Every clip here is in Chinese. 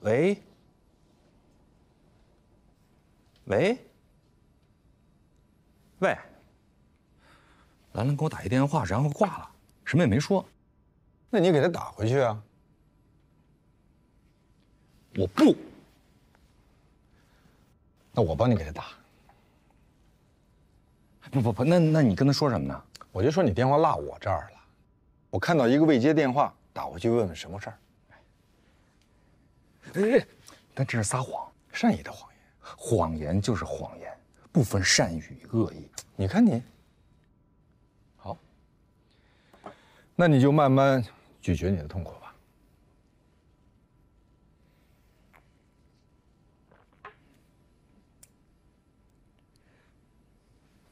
喂，喂，喂，兰兰给我打一电话，然后挂了，什么也没说。那你给他打回去啊！我不，那我帮你给他打。不不不，那那你跟他说什么呢？我就说你电话落我这儿了，我看到一个未接电话，打回去问问什么事儿。哎，但这是撒谎，善意的谎言，谎言就是谎言，不分善与恶意。你看你，好，那你就慢慢。咀嚼你的痛苦吧。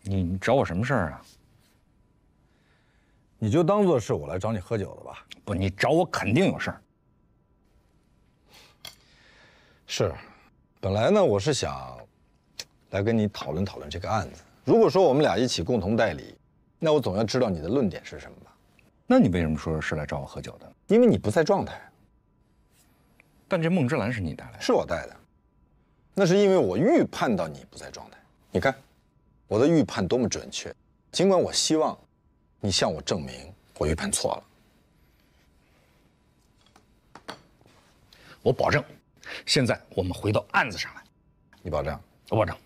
你找我什么事儿啊？你就当做是我来找你喝酒的吧。不，你找我肯定有事儿。是，本来呢，我是想来跟你讨论讨论这个案子。如果说我们俩一起共同代理，那我总要知道你的论点是什么吧。那你为什么说是来找我喝酒的？因为你不在状态。但这梦之蓝是你带来的，是我带的。那是因为我预判到你不在状态。你看，我的预判多么准确。尽管我希望你向我证明我预判错了，我保证。现在我们回到案子上来，你保证？我保证。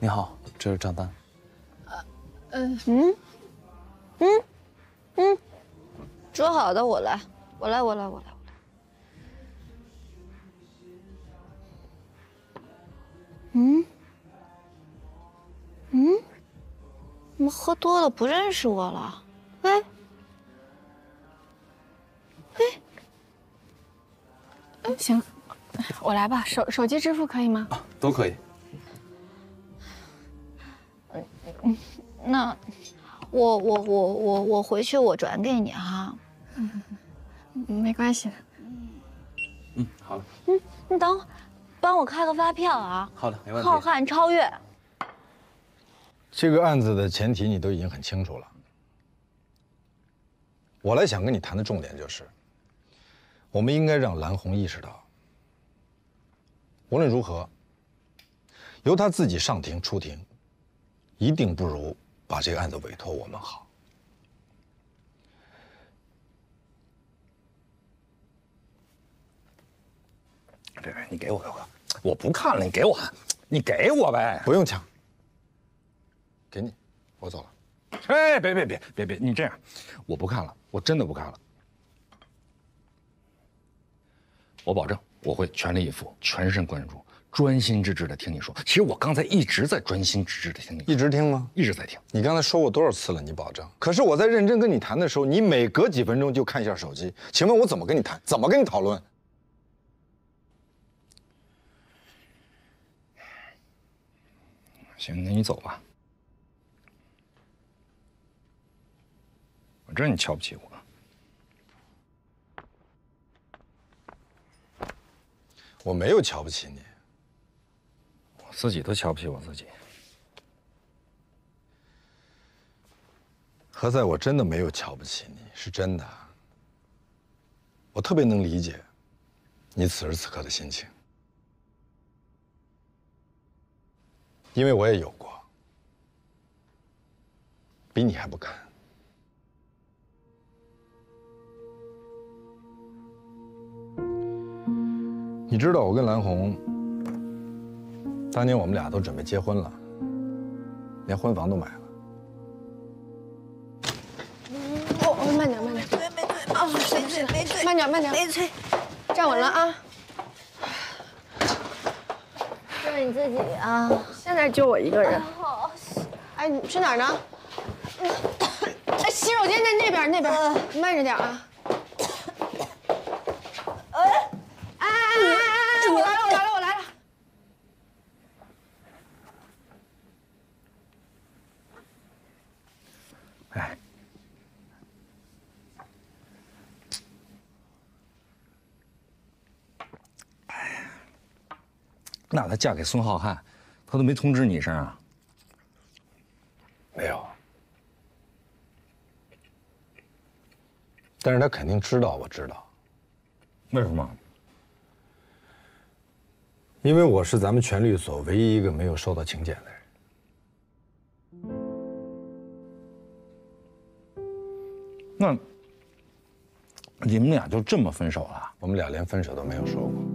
你好，这是账单。嗯。嗯？嗯？嗯，说好的，我来，我来，我来，我来，嗯嗯，怎么喝多了不认识我了？哎哎，行，我来吧。手手机支付可以吗？啊，都可以。嗯，那我我我我我回去我转给你哈。嗯，没关系的。嗯，好了。嗯，你等会儿，帮我开个发票啊。好的，没问题。浩瀚超越。这个案子的前提你都已经很清楚了。我来想跟你谈的重点就是，我们应该让蓝红意识到，无论如何，由他自己上庭出庭。一定不如把这个案子委托我们好。别别，你给我给我，我不看了，你给我，你给我呗，不用抢，给你，我走了。哎，别别别别别，你这样，我不看了，我真的不看了。我保证，我会全力以赴，全神贯注。专心致志的听你说，其实我刚才一直在专心致志的听你，一直听吗？一直在听。你刚才说过多少次了？你保证？可是我在认真跟你谈的时候，你每隔几分钟就看一下手机。请问我怎么跟你谈？怎么跟你讨论？行，那你走吧。我知道你瞧不起我。我没有瞧不起你。我自己都瞧不起我自己，何在？我真的没有瞧不起你，是真的。我特别能理解你此时此刻的心情，因为我也有过，比你还不堪。你知道我跟蓝红。当年我们俩都准备结婚了，连婚房都买了。哦，慢点，慢点，没没没，啊，谁催没催，慢点慢点，没催，站稳了啊！是你自己啊？现在就我一个人。哎，你去哪儿呢？哎，洗手间在那边，那边，慢着点啊。那她嫁给孙浩瀚，她都没通知你一声啊？没有。但是她肯定知道，我知道，为什么？因为我是咱们全律所唯一一个没有收到请柬的人。那你们俩就这么分手了？我们俩连分手都没有说过。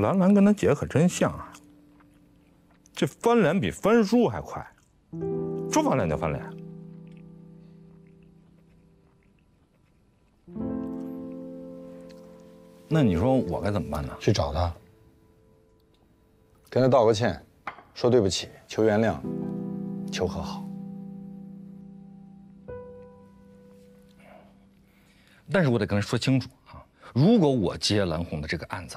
兰兰跟她姐可真像啊！这翻脸比翻书还快，说翻脸就翻脸。那你说我该怎么办呢？去找他，跟他道个歉，说对不起，求原谅，求和好。但是我得跟他说清楚啊！如果我接蓝红的这个案子，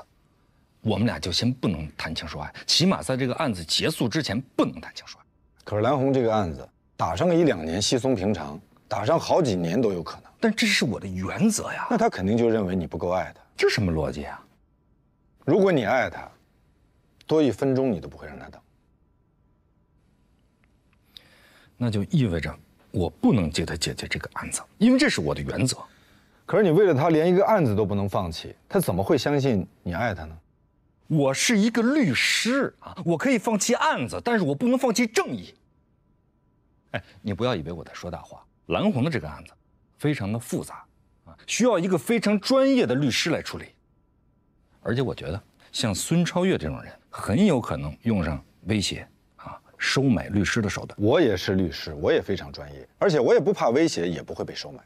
我们俩就先不能谈情说爱，起码在这个案子结束之前不能谈情说爱。可是蓝红这个案子打上个一两年稀松平常，打上好几年都有可能。但这是我的原则呀！那他肯定就认为你不够爱他，这什么逻辑啊？如果你爱他，多一分钟你都不会让他等。那就意味着我不能接他姐姐这个案子，因为这是我的原则。可是你为了他连一个案子都不能放弃，他怎么会相信你爱他呢？我是一个律师啊，我可以放弃案子，但是我不能放弃正义。哎，你不要以为我在说大话。蓝红的这个案子非常的复杂啊，需要一个非常专业的律师来处理。而且我觉得像孙超越这种人，很有可能用上威胁啊、收买律师的手段。我也是律师，我也非常专业，而且我也不怕威胁，也不会被收买。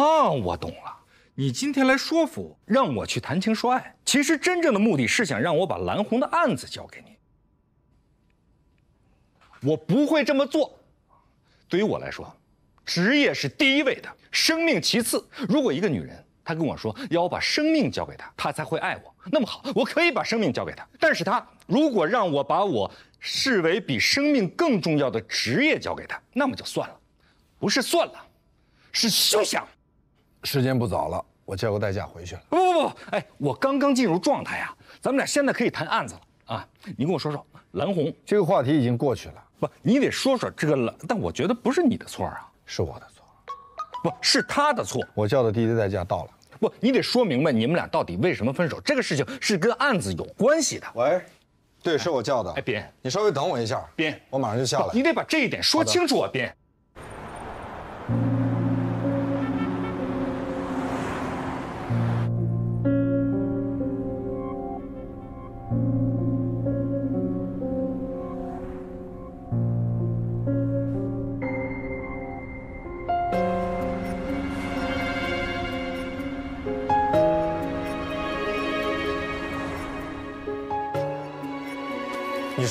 啊，我懂了。你今天来说服让我去谈情说爱，其实真正的目的是想让我把蓝红的案子交给你。我不会这么做。对于我来说，职业是第一位的，生命其次。如果一个女人她跟我说要我把生命交给她，她才会爱我，那么好，我可以把生命交给她。但是她如果让我把我视为比生命更重要的职业交给她，那么就算了，不是算了，是休想。时间不早了，我叫个代驾回去了。不不不，哎，我刚刚进入状态呀，咱们俩现在可以谈案子了啊！你跟我说说，蓝红这个话题已经过去了，不，你得说说这个蓝，但我觉得不是你的错啊，是我的错，不是他的错。我叫的滴滴代驾到了。不，你得说明白你们俩到底为什么分手，这个事情是跟案子有关系的。喂，对，是我叫的。哎，斌，你稍微等我一下，斌，我马上就下来。你得把这一点说清楚啊，边。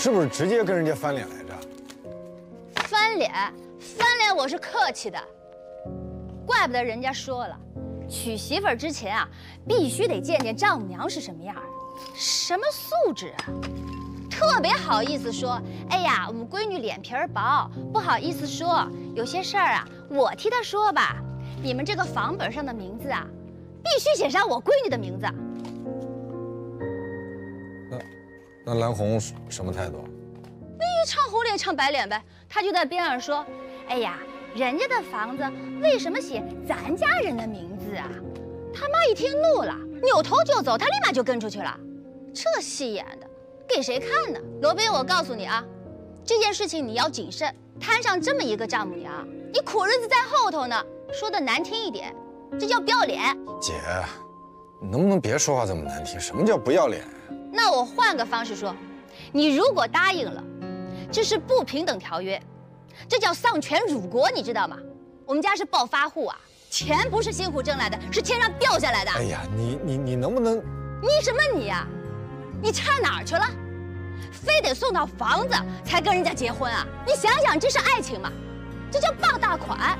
是不是直接跟人家翻脸来着？翻脸，翻脸，我是客气的。怪不得人家说了，娶媳妇儿之前啊，必须得见见丈母娘是什么样儿，什么素质啊，特别好意思说，哎呀，我们闺女脸皮儿薄，不好意思说，有些事儿啊，我替她说吧。你们这个房本上的名字啊，必须写上我闺女的名字。那蓝红什么态度？那一唱红脸唱白脸呗。他就在边上说：“哎呀，人家的房子为什么写咱家人的名字啊？”他妈一听怒了，扭头就走，他立马就跟出去了。这戏演的，给谁看呢？罗宾，我告诉你啊，这件事情你要谨慎。摊上这么一个丈母娘，你苦日子在后头呢。说的难听一点，这叫不要脸。姐，你能不能别说话这么难听？什么叫不要脸？那我换个方式说，你如果答应了，这是不平等条约，这叫丧权辱国，你知道吗？我们家是暴发户啊，钱不是辛苦挣来的，是天上掉下来的。哎呀，你你你能不能？你什么你呀？你差哪儿去了？非得送到房子才跟人家结婚啊？你想想，这是爱情吗？这叫傍大款。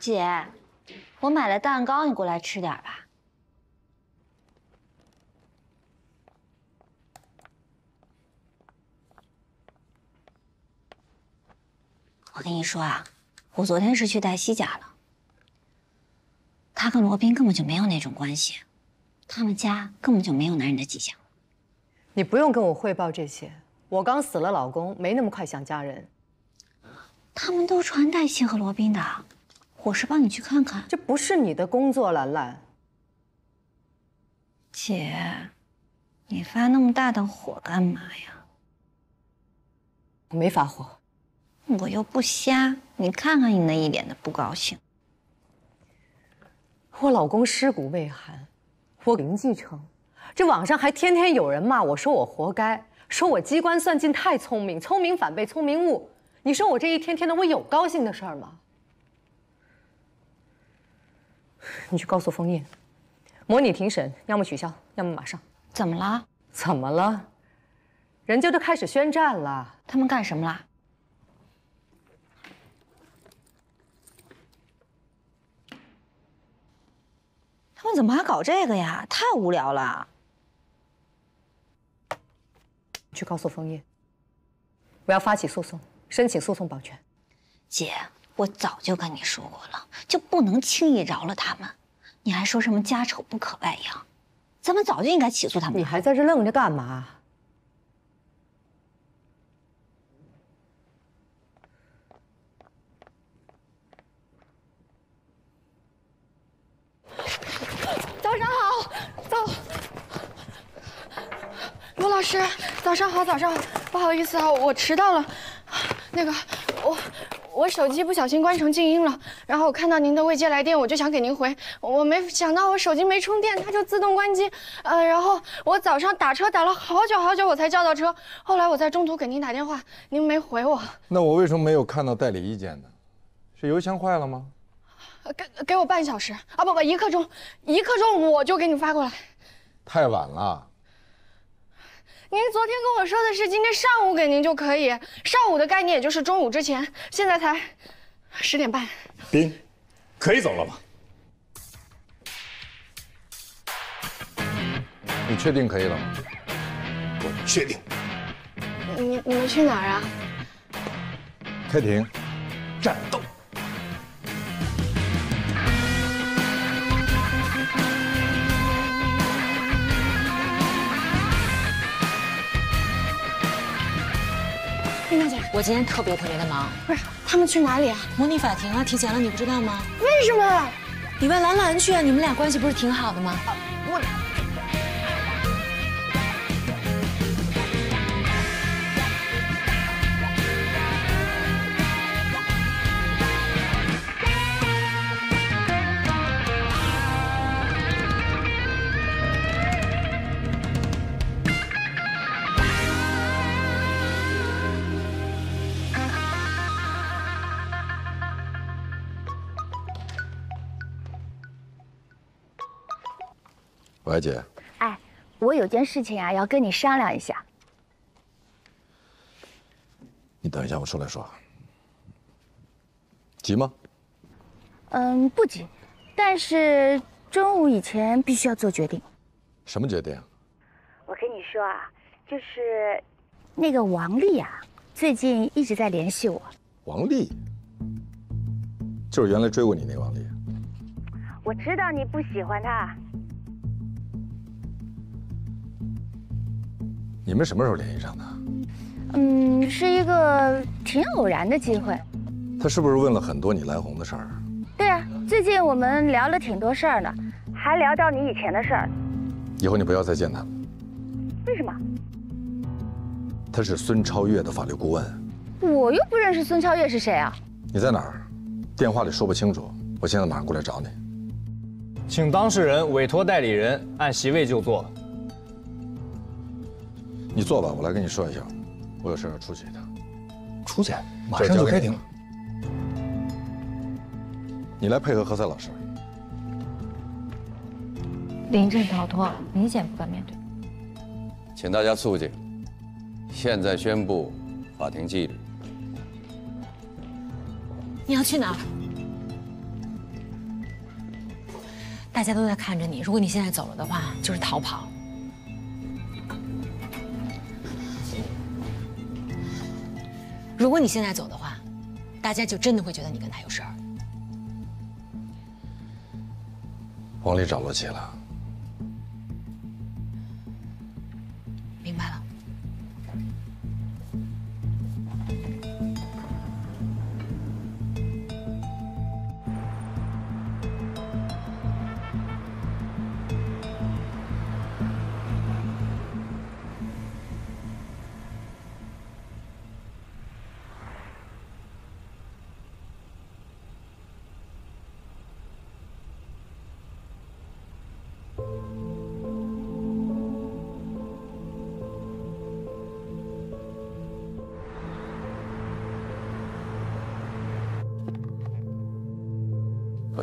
姐，我买了蛋糕，你过来吃点吧。我跟你说啊，我昨天是去黛西家了，他跟罗宾根本就没有那种关系，他们家根本就没有男人的迹象。你不用跟我汇报这些，我刚死了老公，没那么快想嫁人。他们都传黛西和罗宾的，我是帮你去看看。这不是你的工作，兰兰。姐，你发那么大的火干嘛呀？我没发火，我又不瞎，你看看你那一脸的不高兴。我老公尸骨未寒，我零继承，这网上还天天有人骂我说我活该，说我机关算尽太聪明，聪明反被聪明误。你说我这一天天的，我有高兴的事儿吗？你去告诉封印，模拟庭审，要么取消，要么马上。怎么了？怎么了？人家都开始宣战了。他们干什么了？他们怎么还搞这个呀？太无聊了。去告诉封印，我要发起诉讼，申请诉讼保全。姐，我早就跟你说过了，就不能轻易饶了他们。你还说什么家丑不可外扬，咱们早就应该起诉他们。你还在这愣着干嘛？早上好，早，罗老师，早上好，早上好，不好意思啊，我迟到了。那个，我我手机不小心关成静音了，然后我看到您的未接来电，我就想给您回，我没想到我手机没充电，它就自动关机。呃，然后我早上打车打了好久好久，我才叫到车。后来我在中途给您打电话，您没回我。那我为什么没有看到代理意见呢？是邮箱坏了吗？呃给给我半小时啊，不不，一刻钟，一刻钟我就给你发过来。太晚了。您昨天跟我说的是今天上午给您就可以，上午的概念也就是中午之前，现在才十点半。冰，可以走了吗？你确定可以了吗？我确定。你你们去哪儿啊？开庭。战斗。我今天特别特别的忙，不是他们去哪里啊？模拟法庭啊，提前了，你不知道吗？为什么？你问兰兰去啊，你们俩关系不是挺好的吗？我喂，姐，哎，我有件事情啊，要跟你商量一下。你等一下，我出来说。急吗？嗯，不急，但是中午以前必须要做决定。什么决定？我跟你说啊，就是那个王丽啊，最近一直在联系我。王丽，就是原来追过你那个王丽。我知道你不喜欢她，你们什么时候联系上的？嗯，是一个挺偶然的机会。他是不是问了很多你来红的事儿？对啊，最近我们聊了挺多事儿呢，还聊到你以前的事儿。以后你不要再见他了。为什么？他是孙超越的法律顾问。我又不认识孙超越是谁啊？你在哪儿？电话里说不清楚，我现在马上过来找你。请当事人委托代理人按席位就坐。你坐吧，我来跟你说一下，我有事要出去一趟。出去，马上就开庭你了。你来配合何塞老师。临阵逃脱，明显不敢面对。请大家肃静。现在宣布法庭纪律。你要去哪儿？大家都在看着你。如果你现在走了的话，就是逃跑。如果你现在走的话，大家就真的会觉得你跟他有事儿。王丽找罗琦了。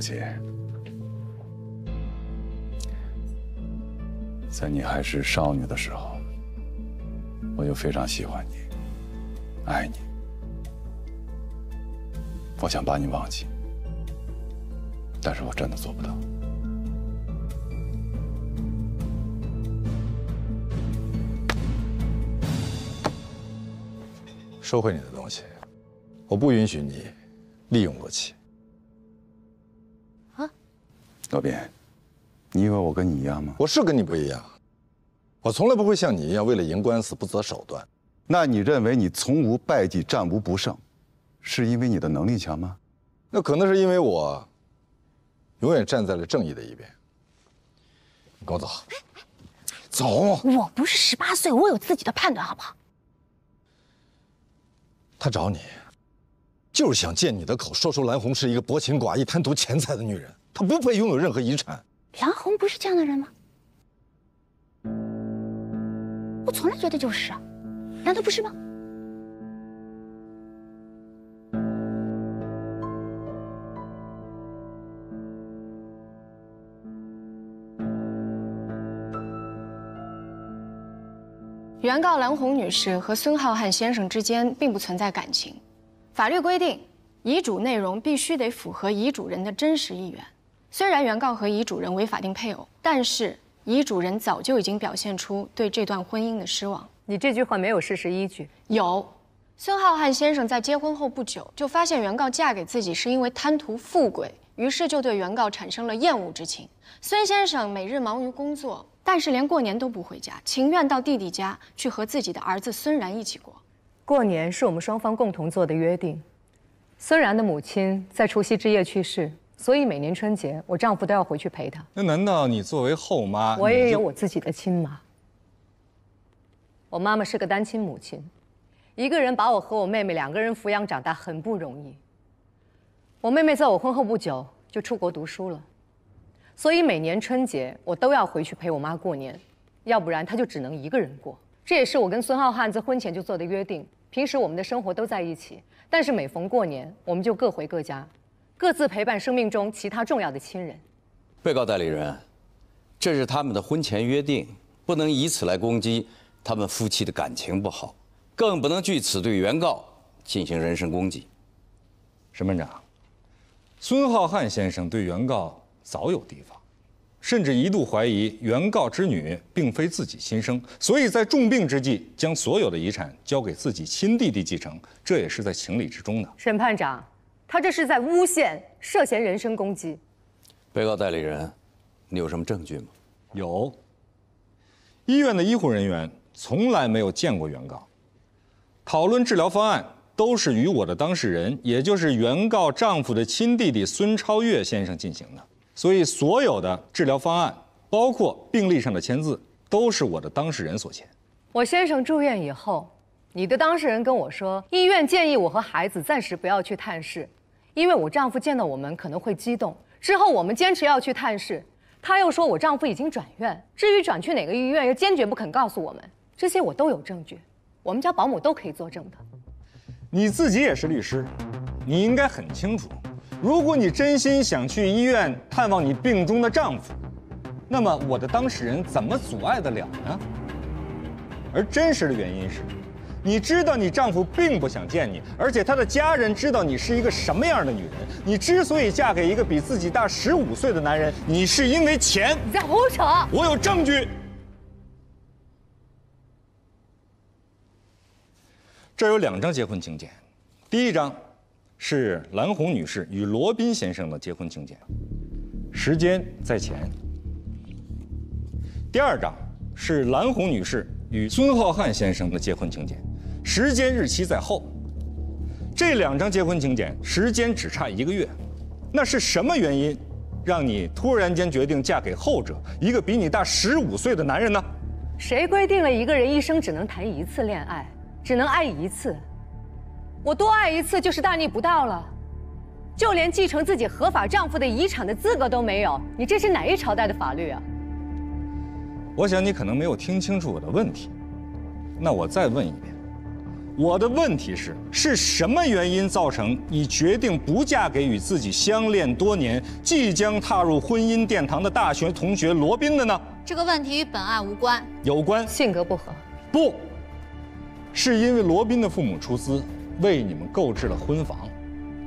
罗琦，在你还是少女的时候，我就非常喜欢你，爱你。我想把你忘记，但是我真的做不到。收回你的东西，我不允许你利用罗琦。罗宾，你以为我跟你一样吗？我是跟你不一样，我从来不会像你一样为了赢官司不择手段。那你认为你从无败绩、战无不胜，是因为你的能力强吗？那可能是因为我永远站在了正义的一边。你跟我走，走。我不是十八岁，我有自己的判断，好不好？他找你，就是想借你的口说出蓝红是一个薄情寡义、贪图钱财的女人。她不配拥有任何遗产。梁红不是这样的人吗？我从来觉得就是啊，难道不是吗？原告蓝红女士和孙浩瀚先生之间并不存在感情。法律规定，遗嘱内容必须得符合遗嘱人的真实意愿。虽然原告和遗嘱人为法定配偶，但是遗嘱人早就已经表现出对这段婚姻的失望。你这句话没有事实依据。有，孙浩瀚先生在结婚后不久就发现原告嫁给自己是因为贪图富贵，于是就对原告产生了厌恶之情。孙先生每日忙于工作，但是连过年都不回家，情愿到弟弟家去和自己的儿子孙然一起过。过年是我们双方共同做的约定。孙然的母亲在除夕之夜去世，所以每年春节我丈夫都要回去陪她。那难道你作为后妈，我也有我自己的亲妈。我妈妈是个单亲母亲，一个人把我和我妹妹两个人抚养长大很不容易。我妹妹在我婚后不久就出国读书了，所以每年春节我都要回去陪我妈过年，要不然她就只能一个人过。这也是我跟孙浩瀚在婚前就做的约定。平时我们的生活都在一起，但是每逢过年，我们就各回各家，各自陪伴生命中其他重要的亲人。被告代理人，这是他们的婚前约定，不能以此来攻击他们夫妻的感情不好，更不能据此对原告进行人身攻击。审判长，孙浩瀚先生对原告早有提防，甚至一度怀疑原告之女并非自己亲生，所以在重病之际将所有的遗产交给自己亲弟弟继承，这也是在情理之中的。审判长，他这是在诬陷，涉嫌人身攻击。被告代理人，你有什么证据吗？有。医院的医护人员从来没有见过原告，讨论治疗方案都是与我的当事人，也就是原告丈夫的亲弟弟孙超越先生进行的，所以所有的治疗方案，包括病历上的签字，都是我的当事人所签。我先生住院以后，你的当事人跟我说，医院建议我和孩子暂时不要去探视，因为我丈夫见到我们可能会激动。之后我们坚持要去探视，他又说我丈夫已经转院，至于转去哪个医院，又坚决不肯告诉我们。这些我都有证据，我们家保姆都可以作证的。你自己也是律师，你应该很清楚，如果你真心想去医院探望你病中的丈夫，那么我的当事人怎么阻碍得了呢？而真实的原因是，你知道你丈夫并不想见你，而且他的家人知道你是一个什么样的女人。你之所以嫁给一个比自己大十五岁的男人，你是因为钱。你在胡扯！我有证据。这有两张结婚请柬，第一张是蓝红女士与罗宾先生的结婚请柬，时间在前；第二张是蓝红女士与孙浩瀚先生的结婚请柬，时间日期在后。这两张结婚请柬时间只差一个月，那是什么原因，让你突然间决定嫁给后者，一个比你大十五岁的男人呢？谁规定了一个人一生只能谈一次恋爱？只能爱一次，我多爱一次就是大逆不道了。就连继承自己合法丈夫的遗产的资格都没有，你这是哪一朝代的法律啊？我想你可能没有听清楚我的问题，那我再问一遍，我的问题是：是什么原因造成你决定不嫁给与自己相恋多年、即将踏入婚姻殿堂的大学同学罗宾的呢？这个问题与本案无关。有关。性格不合。不。是因为罗宾的父母出资为你们购置了婚房，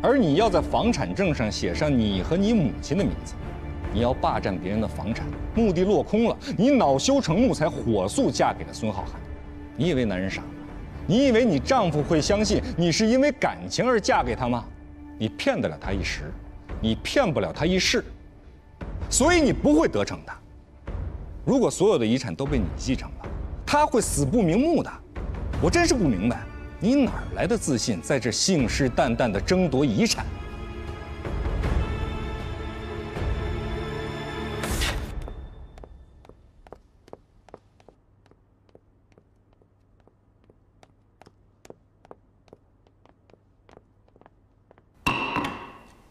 而你要在房产证上写上你和你母亲的名字，你要霸占别人的房产，目的落空了，你恼羞成怒才火速嫁给了孙浩瀚。你以为男人傻吗？你以为你丈夫会相信你是因为感情而嫁给他吗？你骗得了他一时，你骗不了他一世，所以你不会得逞的。如果所有的遗产都被你继承了，他会死不瞑目的。我真是不明白，你哪来的自信，在这信誓旦旦的争夺遗产？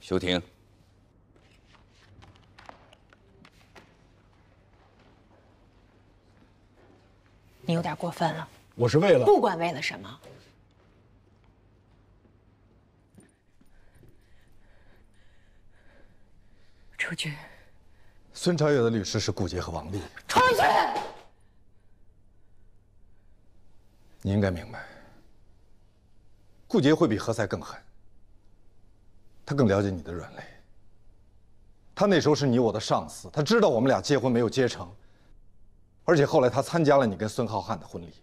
休庭。你有点过分了。我是为了不管为了什么，出去。孙超越的律师是顾杰和王丽。出去。你应该明白，顾杰会比何塞更狠。他更了解你的软肋。他那时候是你我的上司，他知道我们俩结婚没有结成，而且后来他参加了你跟孙浩瀚的婚礼。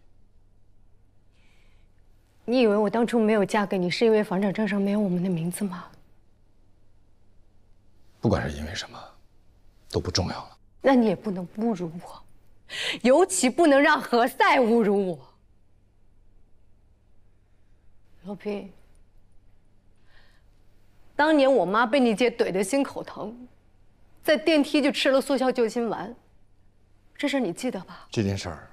你以为我当初没有嫁给你，是因为房产证上没有我们的名字吗？不管是因为什么，都不重要了。那你也不能侮辱我，尤其不能让何塞侮辱我。罗平，当年我妈被你姐怼得心口疼，在电梯就吃了速效救心丸，这事你记得吧？这件事儿。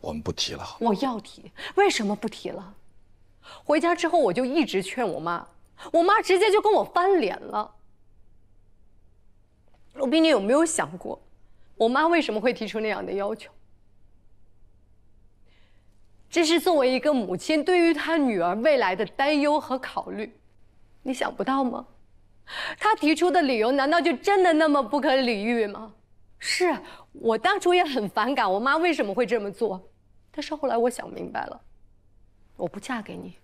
我们不提了。我要提，为什么不提了？回家之后我就一直劝我妈，我妈直接就跟我翻脸了。罗宾，你有没有想过，我妈为什么会提出那样的要求？这是作为一个母亲对于她女儿未来的担忧和考虑，你想不到吗？他提出的理由难道就真的那么不可理喻吗？是我当初也很反感我妈为什么会这么做。但是后来我想明白了，我不嫁给你，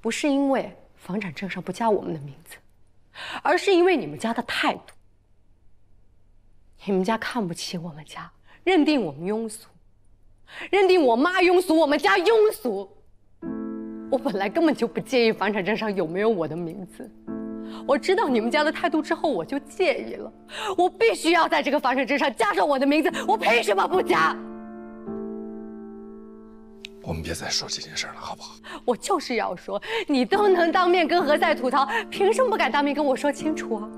不是因为房产证上不加我们的名字，而是因为你们家的态度。你们家看不起我们家，认定我们庸俗，认定我妈庸俗，我们家庸俗。我本来根本就不介意房产证上有没有我的名字，我知道你们家的态度之后，我就介意了。我必须要在这个房产证上加上我的名字，我凭什么不加？我们别再说这件事了，好不好？我就是要说，你都能当面跟何塞吐槽，凭什么不敢当面跟我说清楚啊？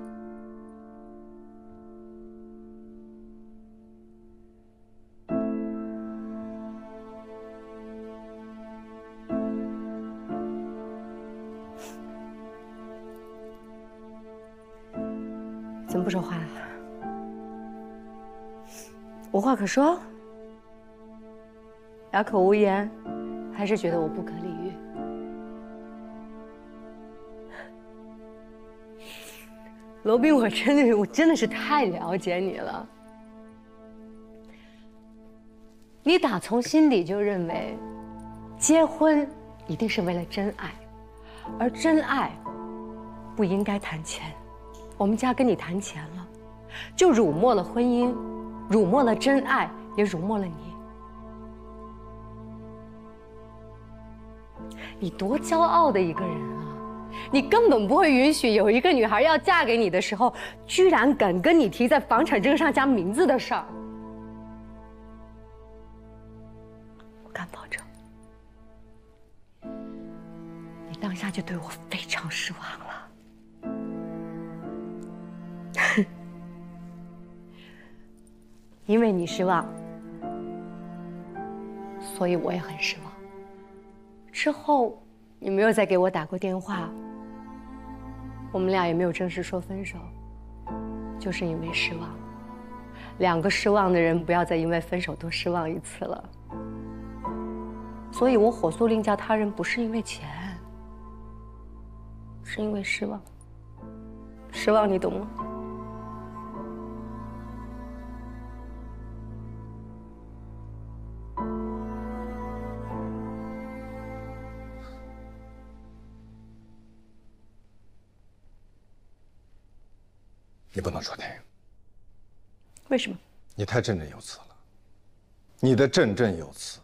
无话可说？哑口无言，还是觉得我不可理喻？罗宾，我真的，我真的是太了解你了。你打从心底就认为，结婚一定是为了真爱，而真爱不应该谈钱。我们家跟你谈钱了，就辱没了婚姻，辱没了真爱，也辱没了你。你多骄傲的一个人啊！你根本不会允许有一个女孩要嫁给你的时候，居然敢跟你提在房产证上加名字的事儿。我敢保证，你当下就对我非常失望了。因为你失望，所以我也很失望。之后，你没有再给我打过电话，我们俩也没有正式说分手，就是因为失望。两个失望的人，不要再因为分手多失望一次了。所以我火速另嫁他人，不是因为钱，是因为失望。失望，你懂吗？你不能出庭，为什么？你太振振有词了。你的振振有词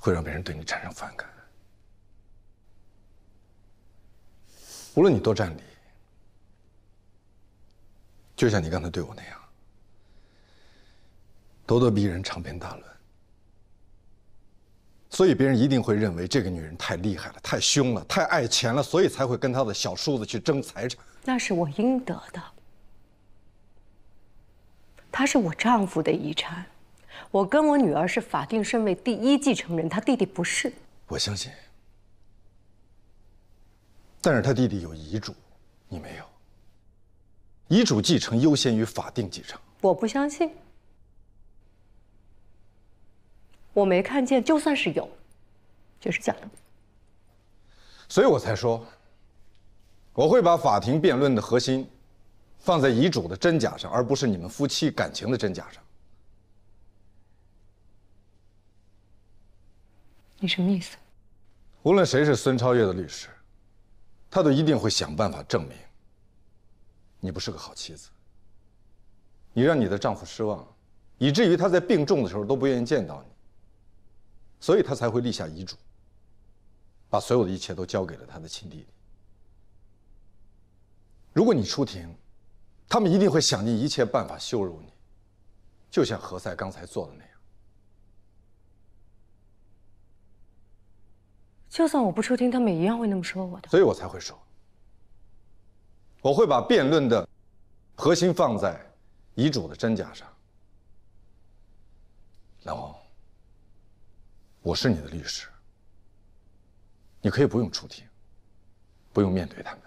会让别人对你产生反感。无论你多占理，就像你刚才对我那样，咄咄逼人、长篇大论，所以别人一定会认为这个女人太厉害了、太凶了、太爱钱了，所以才会跟她的小叔子去争财产。那是我应得的。他是我丈夫的遗产，我跟我女儿是法定身位第一继承人，他弟弟不是。我相信，但是他弟弟有遗嘱，你没有。遗嘱继承优先于法定继承。我不相信，我没看见，就算是有，就是假的。所以我才说，我会把法庭辩论的核心放在遗嘱的真假上，而不是你们夫妻感情的真假上。你什么意思？无论谁是孙超越的律师，他都一定会想办法证明你不是个好妻子。你让你的丈夫失望，以至于他在病重的时候都不愿意见到你，所以他才会立下遗嘱，把所有的一切都交给了他的亲弟弟。如果你出庭，他们一定会想尽一切办法羞辱你，就像何塞刚才做的那样。就算我不出庭，他们也一样会那么说我的。所以我才会说，我会把辩论的核心放在遗嘱的真假上。然后，我是你的律师，你可以不用出庭，不用面对他们，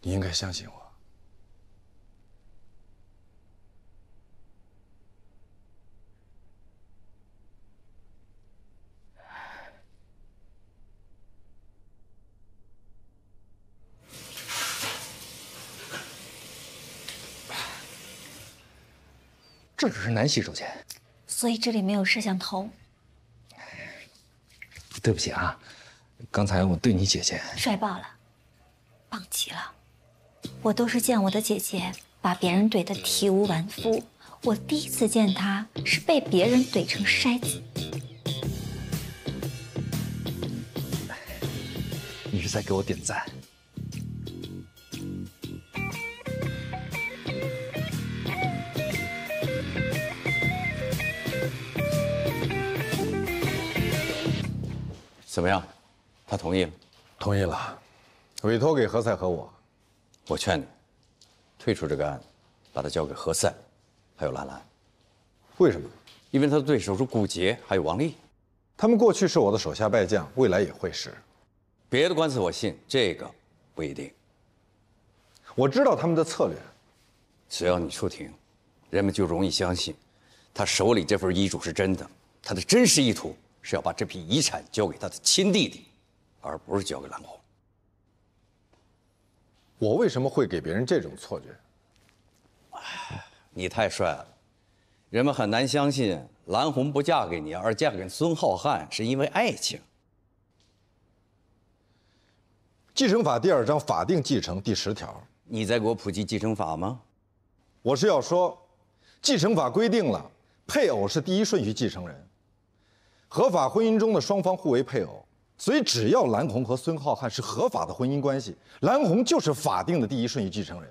你应该相信我。这只是男洗手间，所以这里没有摄像头。对不起啊，刚才我对你姐姐帅爆了，棒极了！我都是见我的姐姐把别人怼得体无完肤，我第一次见她是被别人怼成筛子。你是在给我点赞。怎么样？他同意了？同意了，委托给何塞和我。我劝你退出这个案子，把它交给何塞，还有兰兰。为什么？因为他的对手是古杰，还有王丽。他们过去是我的手下败将，未来也会是。别的官司我信，这个不一定。我知道他们的策略。只要你出庭，人们就容易相信，他手里这份遗嘱是真的。他的真实意图是要把这批遗产交给他的亲弟弟，而不是交给蓝红。我为什么会给别人这种错觉？你太帅了，人们很难相信蓝红不嫁给你，而嫁给孙浩瀚是因为爱情。继承法第二章法定继承第十条，你在给我普及继承法吗？我是要说，继承法规定了配偶是第一顺序继承人，合法婚姻中的双方互为配偶，所以只要蓝红和孙浩瀚是合法的婚姻关系，蓝红就是法定的第一顺序继承人，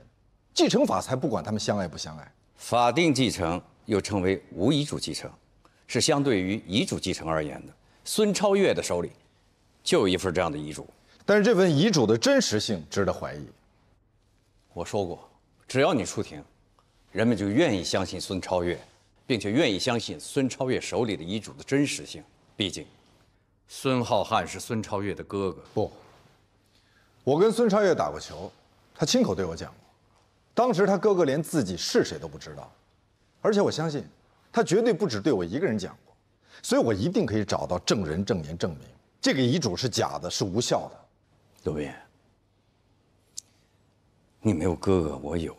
继承法才不管他们相爱不相爱。法定继承又称为无遗嘱继承，是相对于遗嘱继承而言的。孙超越的手里就有一份这样的遗嘱。但是这份遗嘱的真实性值得怀疑。我说过，只要你出庭，人们就愿意相信孙超越，并且愿意相信孙超越手里的遗嘱的真实性。毕竟，孙浩瀚是孙超越的哥哥。不，我跟孙超越打过球，他亲口对我讲过，当时他哥哥连自己是谁都不知道，而且我相信，他绝对不止对我一个人讲过，所以我一定可以找到证人证言证明这个遗嘱是假的，是无效的。刘斌，你没有哥哥，我有。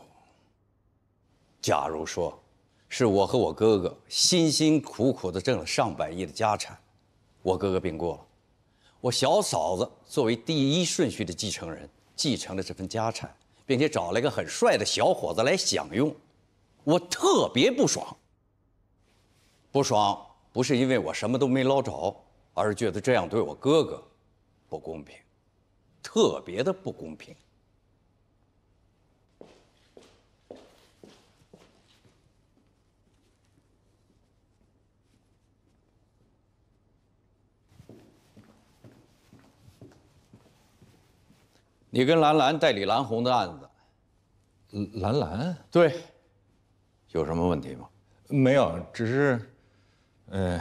假如说，是我和我哥哥辛辛苦苦的挣了上百亿的家产，我哥哥病过了，我小嫂子作为第一顺序的继承人继承了这份家产，并且找了一个很帅的小伙子来享用，我特别不爽。不爽不是因为我什么都没捞着，而是觉得这样对我哥哥不公平。特别的不公平。你跟兰兰代理蓝红的案子，兰兰对，有什么问题吗？没有，只是，呃，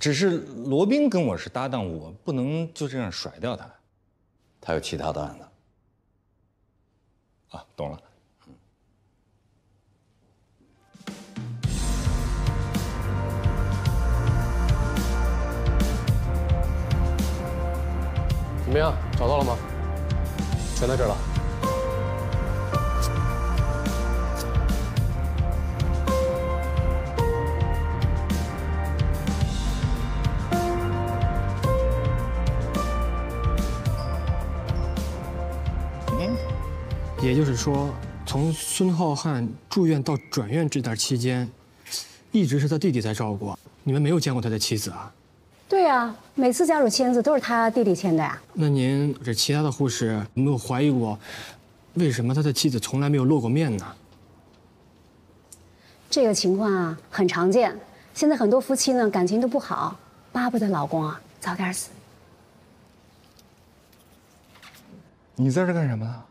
只是罗宾跟我是搭档，我不能就这样甩掉他。他有其他的案子。啊，懂了。怎么样，找到了吗？全在这儿了。也就是说，从孙浩瀚住院到转院这段期间，一直是他弟弟在照顾。你们没有见过他的妻子啊？对呀，每次家属签字都是他弟弟签的呀。那您这其他的护士有没有怀疑过，为什么他的妻子从来没有露过面呢？这个情况啊很常见，现在很多夫妻呢感情都不好，巴不得老公啊早点死。你在这干什么呢？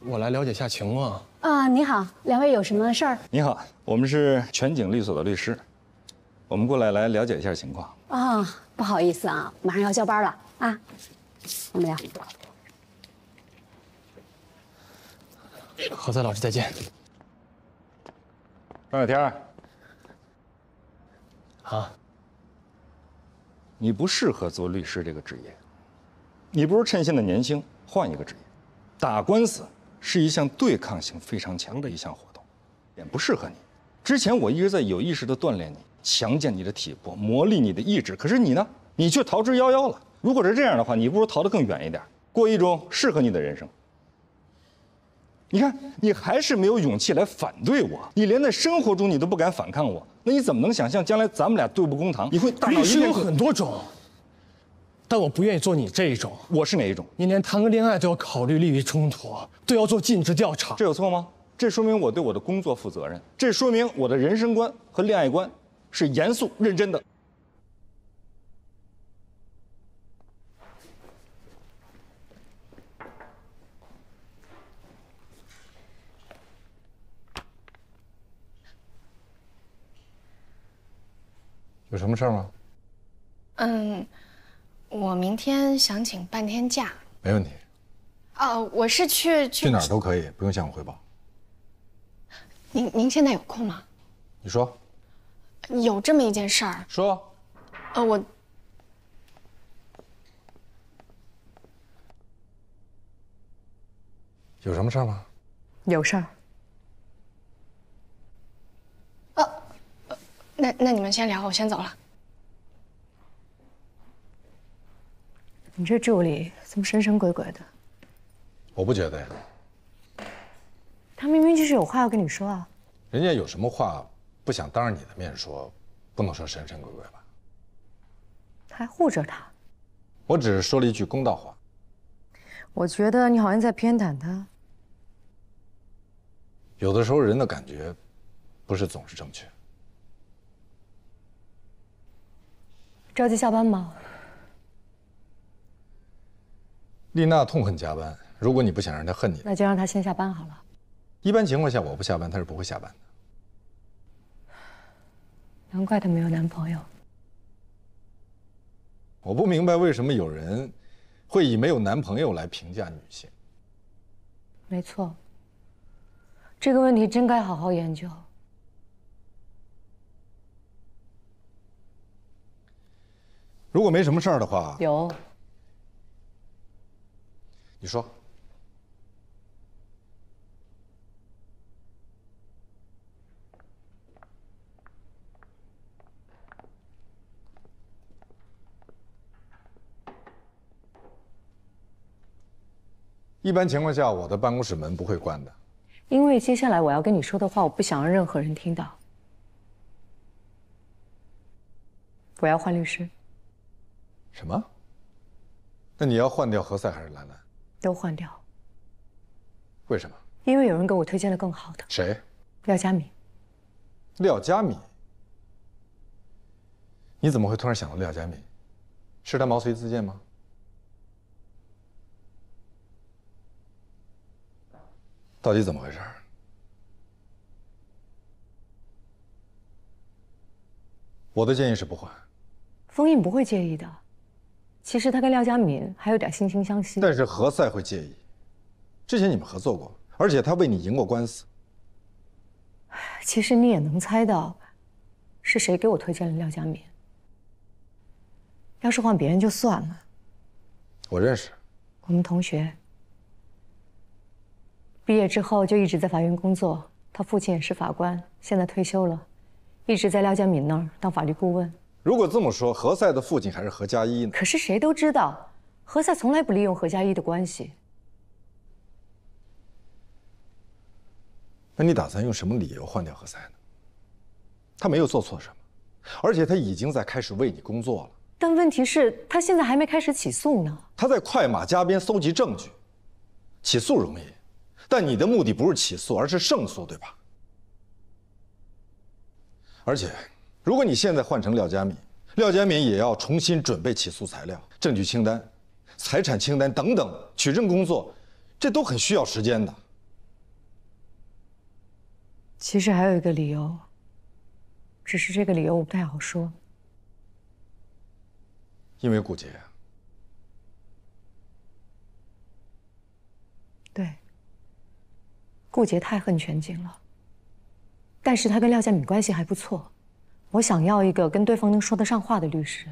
我来了解下情况。啊，你好，两位有什么事儿？你好，我们是全景律所的律师，我们过来来了解一下情况。啊，不好意思啊，马上要交班了啊，我们聊。何塞老师再见。张小天，啊，你不适合做律师这个职业，你不如趁现在年轻换一个职业。打官司是一项对抗性非常强的一项活动，也不适合你。之前我一直在有意识的锻炼你，强健你的体魄，磨砺你的意志。可是你呢？你却逃之夭夭了。如果是这样的话，你不如逃得更远一点，过一种适合你的人生。你看，你还是没有勇气来反对我，你连在生活中你都不敢反抗我，那你怎么能想象将来咱们俩对簿公堂？你会大脑一片律师有很多种，但我不愿意做你这一种。我是哪一种？你连谈个恋爱都要考虑利益冲突，都要做尽职调查，这有错吗？这说明我对我的工作负责任，这说明我的人生观和恋爱观是严肃认真的。有什么事儿吗？嗯，我明天想请半天假。没问题，哦，我是去去去哪儿都可以，不用向我汇报。您您现在有空吗？你说，有这么一件事儿。说。呃，我有什么事儿吗？有事儿。那那你们先聊，我先走了。你这助理怎么神神鬼鬼的？我不觉得呀，他明明就是有话要跟你说啊。人家有什么话不想当着你的面说，不能说神神鬼鬼吧？还护着他，我只是说了一句公道话。我觉得你好像在偏袒他。有的时候人的感觉，不是总是正确。着急下班吗？丽娜痛恨加班，如果你不想让她恨你，那就让她先下班好了。一般情况下我不下班，她是不会下班的。难怪她没有男朋友。我不明白为什么有人会以没有男朋友来评价女性。没错，这个问题真该好好研究。如果没什么事儿的话，有，你说。一般情况下，我的办公室门不会关的。因为接下来我要跟你说的话，我不想让任何人听到。我要换律师，什么？那你要换掉何塞还是兰兰？都换掉。为什么？因为有人给我推荐了更好的，谁？廖佳敏。廖佳敏？你怎么会突然想到廖佳敏？是他毛遂自荐吗？到底怎么回事？我的建议是不换。封印不会介意的。其实他跟廖佳敏还有点惺惺相惜。但是何塞会介意。之前你们合作过，而且他为你赢过官司。其实你也能猜到，是谁给我推荐了廖佳敏。要是换别人就算了，我认识。我们同学。毕业之后就一直在法院工作，他父亲也是法官，现在退休了，一直在廖家敏那儿当法律顾问。如果这么说，何塞的父亲还是何佳一呢？可是谁都知道，何塞从来不利用何佳一的关系。那你打算用什么理由换掉何塞呢？他没有做错什么，而且他已经在开始为你工作了。但问题是，他现在还没开始起诉呢。他在快马加鞭搜集证据，起诉容易，但你的目的不是起诉，而是胜诉，对吧？而且。如果你现在换成廖佳敏，廖佳敏也要重新准备起诉材料、证据清单、财产清单等等取证工作，这都很需要时间的。其实还有一个理由，只是这个理由我不太好说。因为顾杰。对，顾杰太恨全景了，但是他跟廖佳敏关系还不错。我想要一个跟对方能说得上话的律师。